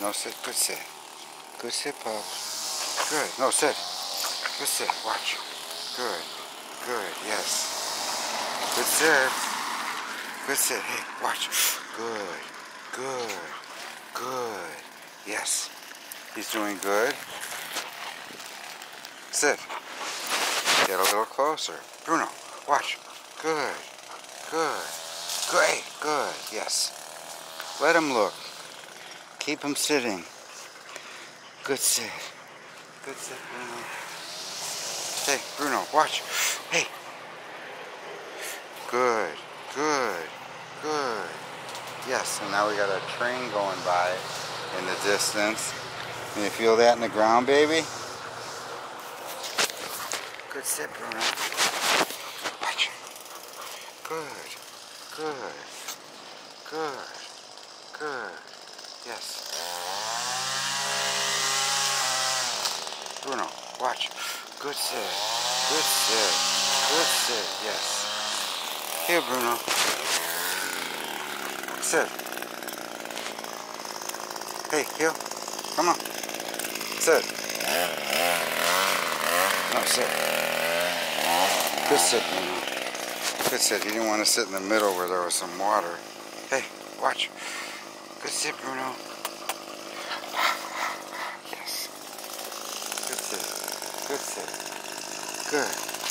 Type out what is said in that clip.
No sit. Good sit. Good sit, pup. Good. No sit. Good sit. Watch. Good. Good. Yes. Good sit. Good sit. Hey, watch. Good. Good. Good. Yes. He's doing good. Sit. Get a little closer. Bruno, watch. Good. Good. Great. Good. Yes. Let him look. Keep him sitting. Good sit. Good sit, Bruno. Hey, Bruno, watch. Hey. Good. Good. Good. Yes, and now we got a train going by in the distance. Can you feel that in the ground, baby? Good sit, Bruno. Watch. Good. Good. Good. Good. Yes. Bruno, watch. Good sit. Good sit. Good sit. Yes. Here, Bruno. Sit. Hey, here. Come on. Sit. No, sit. Good sit, Bruno. Good sit. You didn't want to sit in the middle where there was some water. Hey, watch. Sit, Bruno. Yes. Good sit. Good sit. Good.